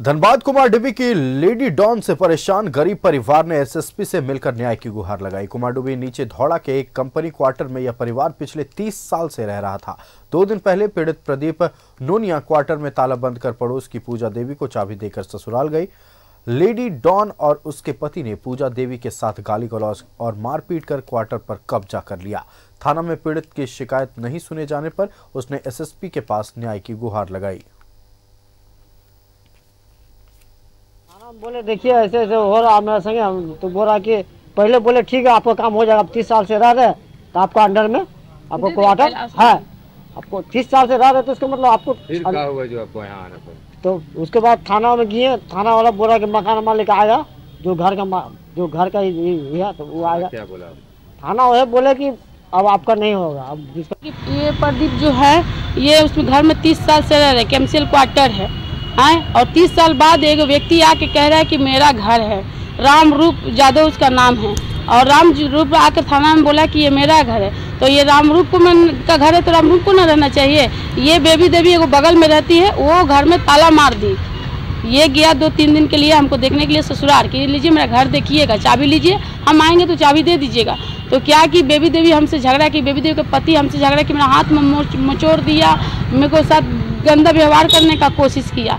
धनबाद कुमार डुबी की lady don से परेशान गरीब परिवार ने एसएसपी से मिलकर न्याय की गुहार लगाई। कुमार डुबी नीचे धौड़ा के एक कंपनी क्वार्टर में यह परिवार पिछले 30 साल से रह रहा था। दो दिन पहले पीड़ित प्रदीप नोनिया क्वार्टर में ताला बंद कर पड़ोस की पूजा देवी को चाबी देकर ससुराल गई। लेडी डॉन और उसके पति ने पूजा देवी के साथ गाली गलौज और मारपीट कर क्वार्टर पर कब्जा कर लिया। थाना में पीड़ित की शिकायत नहीं सुने जाने पर उसने एसएसपी के पास न्याय की गुहार लगाई। हाँ बोले देखिए ऐसे ऐसे हो रहा मेरे संगे हम तो बोल रहा कि पहले बोले ठीक है आपका काम हो जाएगा आप तीस साल से रह रहे तो आपका अंडर में आपको क्वार्टर है आपको तीस साल से रह रहे तो उसका मतलब आपको हुआ जो आपको यहाँ आना पड़ा? तो उसके बाद थाना में गए थाना वाला बोला कि मकान मालिक आएगा जो घर का जो घर का है तो वो आएगा। क्या बोला थाना वह बोले कि अब आपका नहीं होगा अब ये प्रदीप जो है ये उसमें घर में तीस साल से रह रहे कैंसिल क्वार्टर है। हैं और तीस साल बाद एक व्यक्ति आके कह रहा है कि मेरा घर है। राम रूप यादव उसका नाम है। और राम रूप आकर थाना में बोला कि ये मेरा घर है। तो ये राम रूप को मैं का घर है तो राम रूप को ना रहना चाहिए। ये बेबी देवी एगो बगल में रहती है, वो घर में ताला मार दी। ये गया दो तीन दिन के लिए हमको देखने के लिए ससुराल कि लीजिए मेरा घर देखिएगा, चाबी लीजिए, हम आएँगे तो चाबी दे दीजिएगा। तो क्या कि बेबी देवी हमसे झगड़ा की बेबी देवी के पति हमसे झगड़ा कि मेरा हाथ में मोच- मचोड़ दिया, मेरे को साथ गंदा व्यवहार करने का कोशिश किया।